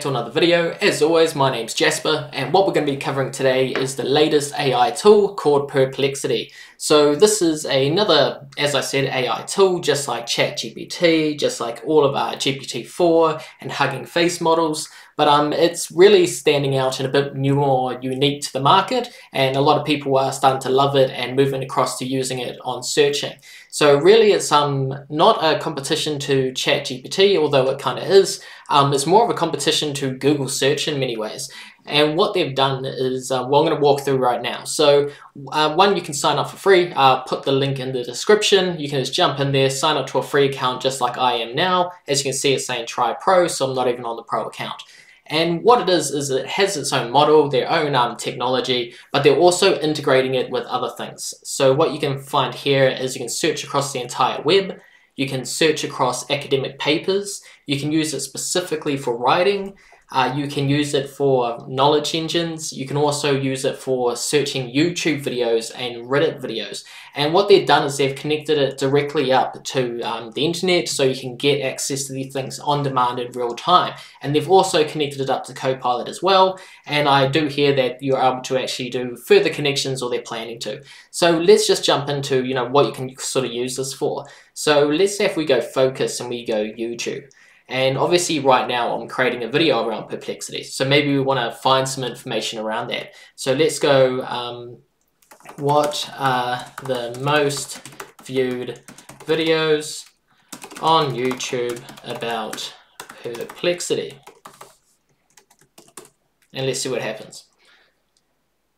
to another video. As always, my name's Jasper, and what we're going to be covering today is the latest AI tool called Perplexity. So this is another, as I said, AI tool, just like ChatGPT, just like all of our GPT-4 and Hugging Face models, but um, it's really standing out and a bit new or unique to the market, and a lot of people are starting to love it and moving across to using it on searching. So really it's um, not a competition to ChatGPT, although it kind of is. Um, it's more of a competition to Google search in many ways. And what they've done is, uh, well, I'm going to walk through right now. So uh, one, you can sign up for free. Uh, put the link in the description. You can just jump in there, sign up to a free account just like I am now. As you can see, it's saying try pro, so I'm not even on the pro account. And what it is, is it has its own model, their own um, technology, but they're also integrating it with other things. So what you can find here is you can search across the entire web, you can search across academic papers, you can use it specifically for writing, uh, you can use it for knowledge engines. You can also use it for searching YouTube videos and Reddit videos. And what they've done is they've connected it directly up to um, the internet so you can get access to these things on demand in real time. And they've also connected it up to Copilot as well. And I do hear that you're able to actually do further connections or they're planning to. So let's just jump into you know what you can sort of use this for. So let's say if we go focus and we go YouTube. And obviously right now I'm creating a video around perplexity. So maybe we want to find some information around that. So let's go, um, what are the most viewed videos on YouTube about perplexity? And let's see what happens.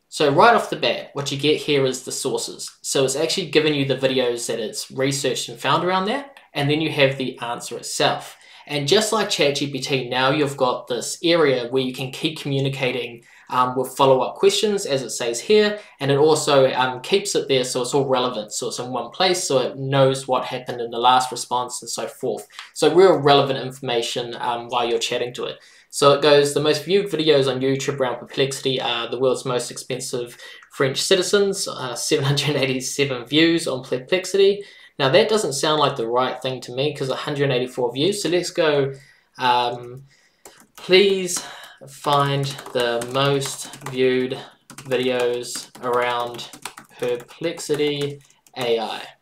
So right off the bat, what you get here is the sources. So it's actually giving you the videos that it's researched and found around there, and then you have the answer itself. And just like ChatGPT, now you've got this area where you can keep communicating um, with follow-up questions, as it says here, and it also um, keeps it there so it's all relevant. So it's in one place, so it knows what happened in the last response and so forth. So real relevant information um, while you're chatting to it. So it goes, the most viewed videos on YouTube around perplexity are the world's most expensive French citizens, uh, 787 views on perplexity, now that doesn't sound like the right thing to me because 184 views. So let's go, um, please find the most viewed videos around perplexity AI.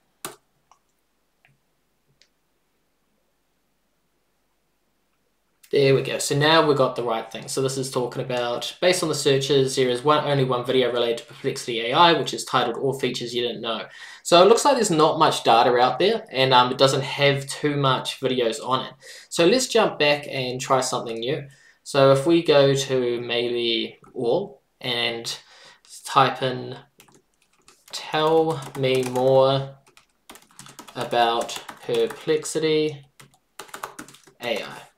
There we go. So now we've got the right thing. So this is talking about, based on the searches, there is one only one video related to Perplexity AI, which is titled All Features You Didn't Know. So it looks like there's not much data out there, and um, it doesn't have too much videos on it. So let's jump back and try something new. So if we go to maybe all, and type in tell me more about Perplexity AI.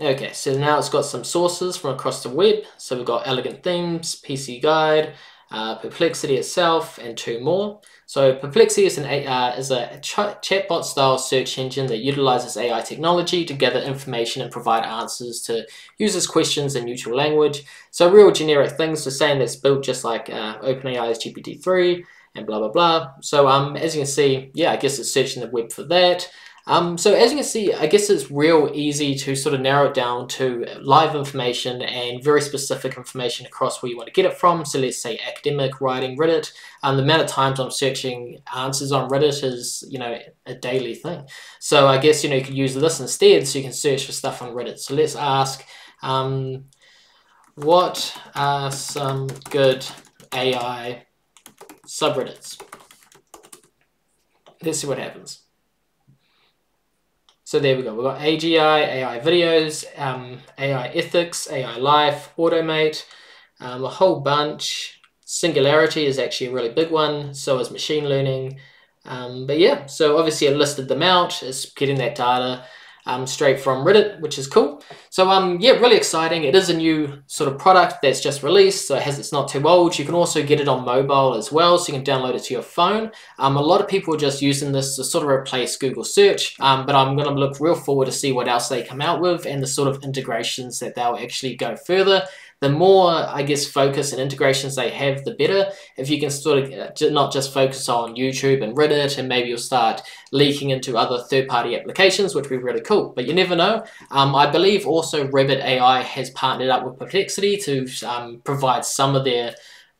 Okay, so now it's got some sources from across the web. So we've got Elegant Themes, PC Guide, uh, Perplexity itself, and two more. So Perplexity is, an, uh, is a chatbot style search engine that utilizes AI technology to gather information and provide answers to users' questions in neutral language. So real generic things, the same that's built just like uh, OpenAI's GPT-3 and blah, blah, blah. So um, as you can see, yeah, I guess it's searching the web for that. Um, so as you can see, I guess it's real easy to sort of narrow it down to live information and very specific information across where you want to get it from. So let's say academic, writing, Reddit. Um, the amount of times I'm searching answers on Reddit is, you know, a daily thing. So I guess, you know, you could use this instead so you can search for stuff on Reddit. So let's ask, um, what are some good AI subreddits? Let's see what happens. So there we go. We've got AGI, AI videos, um, AI ethics, AI life, automate, um, a whole bunch. Singularity is actually a really big one. So is machine learning. Um, but yeah, so obviously I listed them out. It's getting that data um, straight from Reddit, which is cool. So um, yeah, really exciting. It is a new sort of product that's just released, so it has, it's not too old. You can also get it on mobile as well, so you can download it to your phone. Um, a lot of people are just using this to sort of replace Google search, um, but I'm going to look real forward to see what else they come out with and the sort of integrations that they'll actually go further the more, I guess, focus and integrations they have, the better. If you can sort of uh, not just focus on YouTube and Reddit, and maybe you'll start leaking into other third-party applications, which would be really cool. But you never know. Um, I believe also Rabbit AI has partnered up with Perplexity to um, provide some of their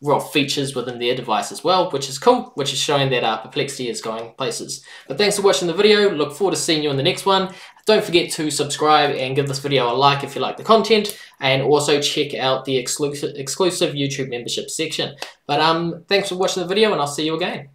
well, features within their device as well, which is cool, which is showing that uh, Perplexity is going places. But thanks for watching the video. Look forward to seeing you in the next one. Don't forget to subscribe and give this video a like if you like the content, and also check out the exclusive, exclusive YouTube membership section. But um, thanks for watching the video, and I'll see you again.